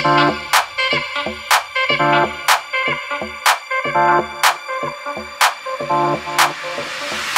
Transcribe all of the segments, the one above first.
Thank you.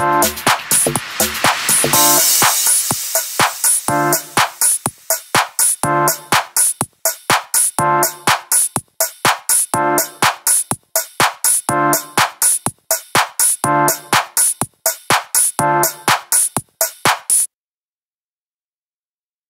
Bye.